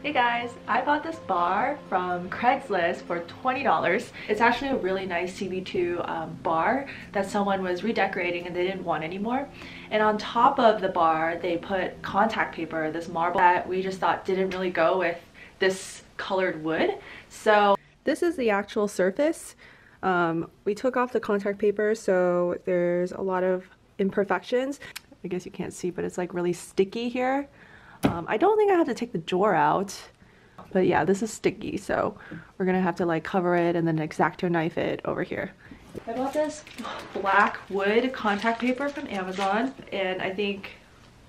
Hey guys, I bought this bar from Craigslist for $20. It's actually a really nice CB2 um, bar that someone was redecorating and they didn't want anymore. And on top of the bar, they put contact paper, this marble that we just thought didn't really go with this colored wood. So this is the actual surface. Um, we took off the contact paper, so there's a lot of imperfections. I guess you can't see, but it's like really sticky here. Um, I don't think I have to take the drawer out, but yeah, this is sticky, so we're gonna have to like cover it and then X-Acto knife it over here. I bought this black wood contact paper from Amazon, and I think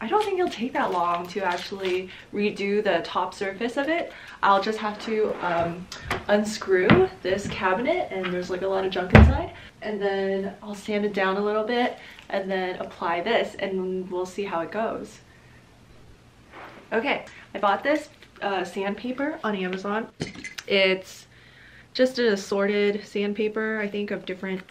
I don't think it'll take that long to actually redo the top surface of it. I'll just have to um, unscrew this cabinet and there's like a lot of junk inside and then I'll sand it down a little bit and then apply this and we'll see how it goes. Okay, I bought this uh, sandpaper on Amazon. It's just an assorted sandpaper, I think, of different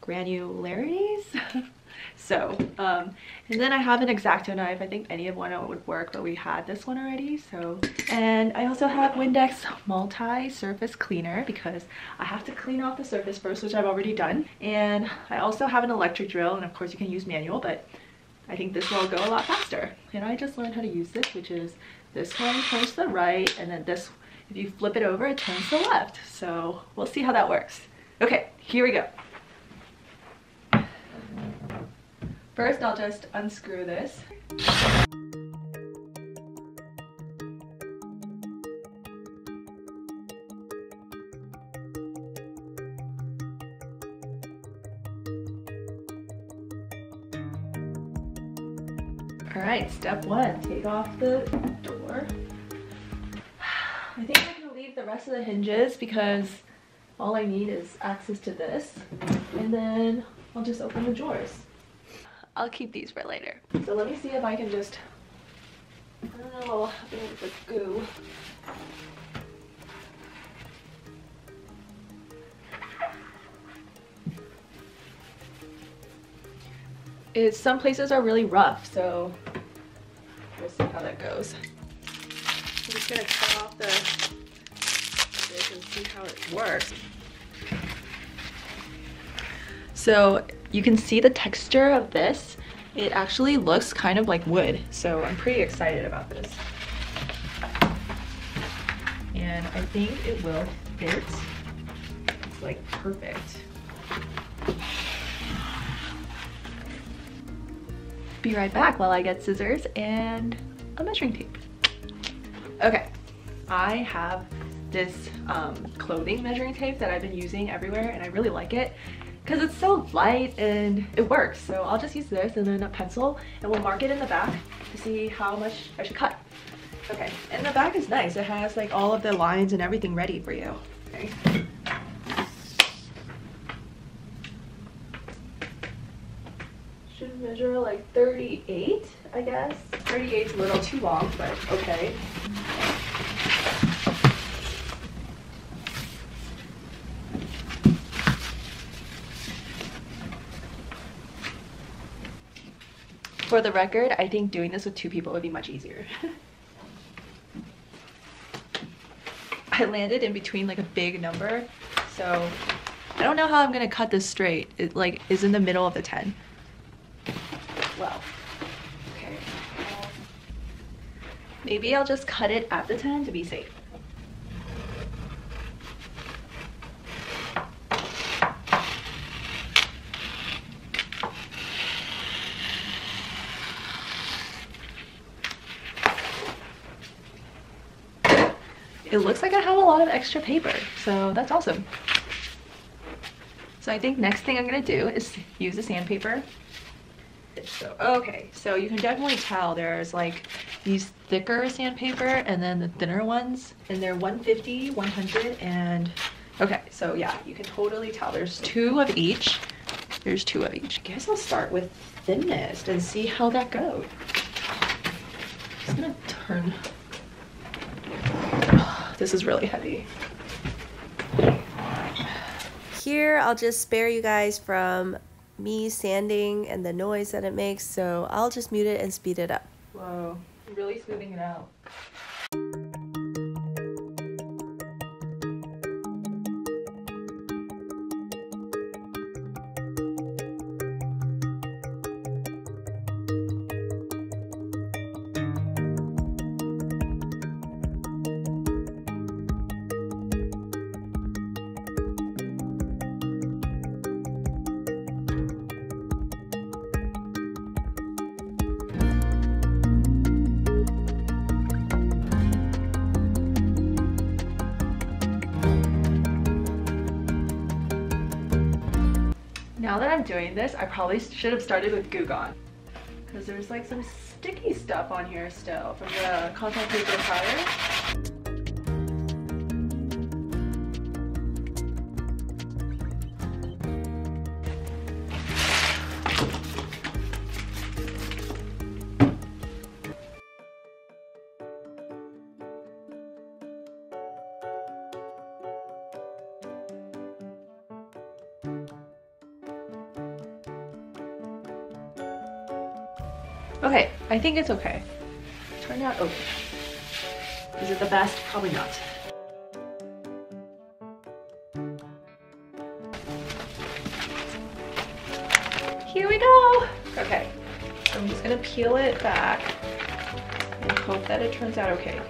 granularities. so, um, and then I have an X-Acto knife. I think any of one would work, but we had this one already, so. And I also have Windex multi-surface cleaner because I have to clean off the surface first, which I've already done. And I also have an electric drill, and of course you can use manual, but I think this will go a lot faster. And I just learned how to use this, which is this one turns to the right, and then this, if you flip it over, it turns to the left. So we'll see how that works. Okay, here we go. First, I'll just unscrew this. Right, step one, take off the door. I think I'm gonna leave the rest of the hinges because all I need is access to this. And then I'll just open the drawers. I'll keep these for later. So let me see if I can just, I don't know what will happen with the goo. It's, some places are really rough, so we'll see how that goes. I'm just gonna cut off the and see how it works. So you can see the texture of this. It actually looks kind of like wood, so I'm pretty excited about this. And I think it will fit. It's like perfect. Be right back while I get scissors and a measuring tape. Okay, I have this um, clothing measuring tape that I've been using everywhere and I really like it because it's so light and it works. So I'll just use this and then a pencil and we'll mark it in the back to see how much I should cut. Okay, and the back is nice. It has like all of the lines and everything ready for you. Okay. Measure like 38, I guess. 38 is a little too long, but okay. For the record, I think doing this with two people would be much easier. I landed in between like a big number, so I don't know how I'm gonna cut this straight. It like is in the middle of the 10. Maybe I'll just cut it at the 10 to be safe. it looks like I have a lot of extra paper, so that's awesome. So I think next thing I'm gonna do is use the sandpaper. So, okay, so you can definitely tell there's like these thicker sandpaper and then the thinner ones, and they're 150, 100, and okay, so yeah, you can totally tell there's two of each. There's two of each. I guess I'll start with thinnest and see how that goes. I'm just gonna turn this is really heavy. Here, I'll just spare you guys from me sanding and the noise that it makes, so I'll just mute it and speed it up. Whoa, really smoothing it out. Now that I'm doing this, I probably should have started with Goo Gone. Because there's like some sticky stuff on here still from the contact paper. Okay, I think it's okay. Turned out okay. Is it the best? Probably not. Here we go! Okay, so I'm just gonna peel it back and hope that it turns out okay.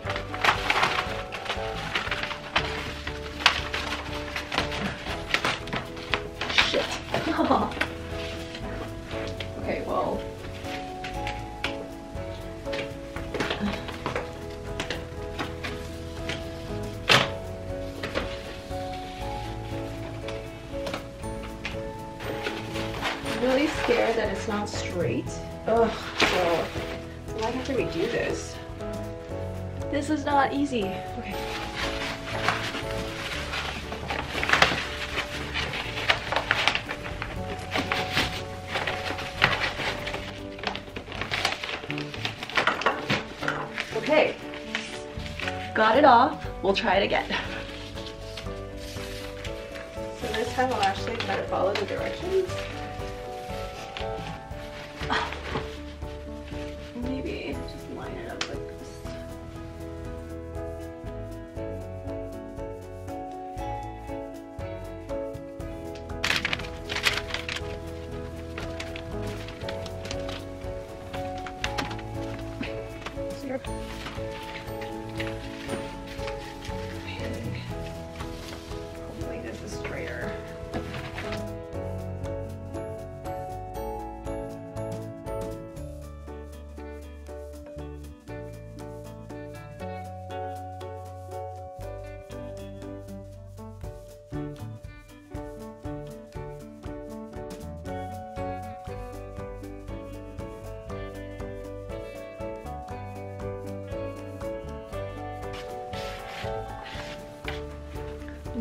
Shit. scared that it's not straight. Ugh, so have to redo this. This is not easy. Okay. Okay. Got it off. We'll try it again. So this time I'll actually try to follow the directions.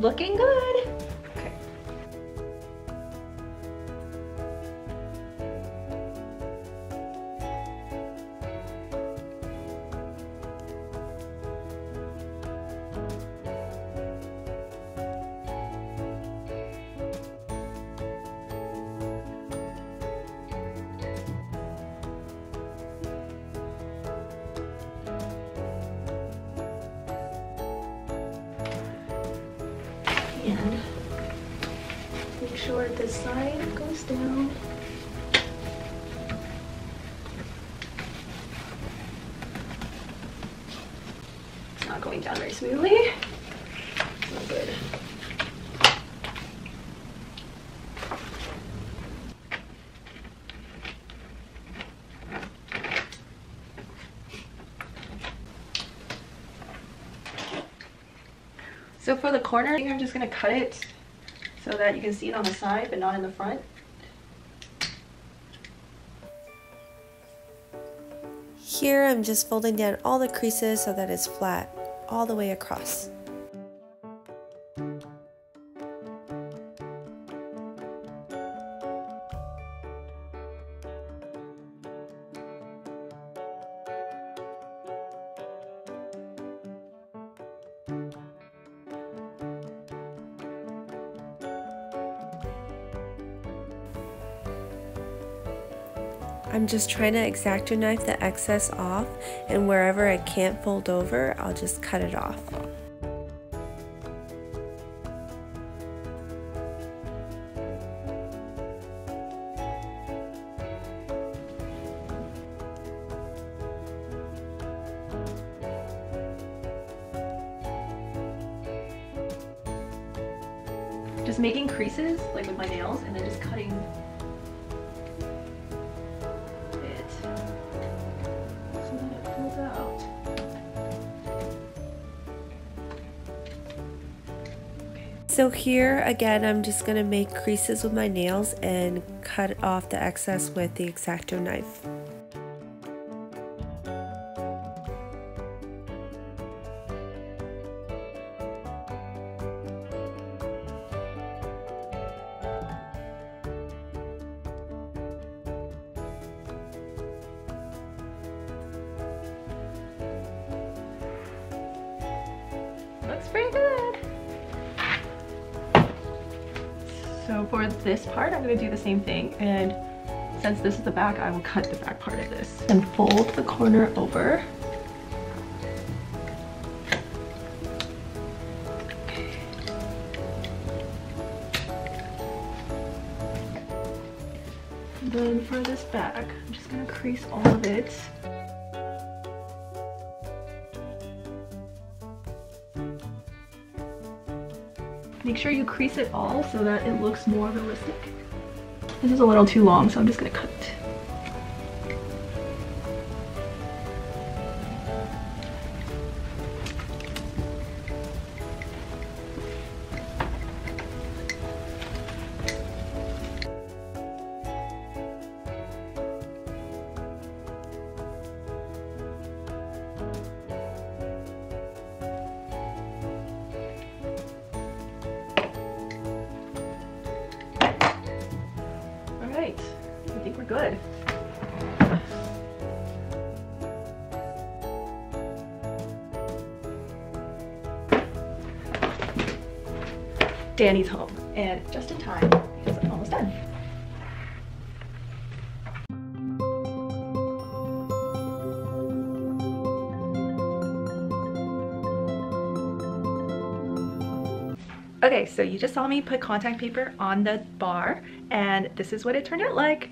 Looking good. Make sure this side goes down. It's not going down very smoothly. Not good. So for the corner, I think I'm just gonna cut it so that you can see it on the side but not in the front. Here I'm just folding down all the creases so that it's flat all the way across. I'm just trying to X-Acto knife the excess off and wherever I can't fold over, I'll just cut it off. Just making creases, like with my nails, and then just cutting So here again, I'm just gonna make creases with my nails and cut off the excess with the X-Acto knife. Looks pretty So for this part, I'm gonna do the same thing. And since this is the back, I will cut the back part of this and fold the corner over. Then for this back, I'm just gonna crease all of it. Make sure you crease it all so that it looks more realistic. This is a little too long, so I'm just gonna cut Danny's home, and just in time because I'm almost done. Okay, so you just saw me put contact paper on the bar, and this is what it turned out like.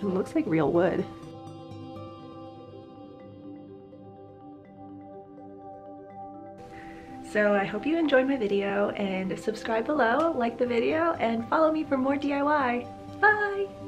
It looks like real wood. So I hope you enjoyed my video and subscribe below, like the video, and follow me for more DIY. Bye!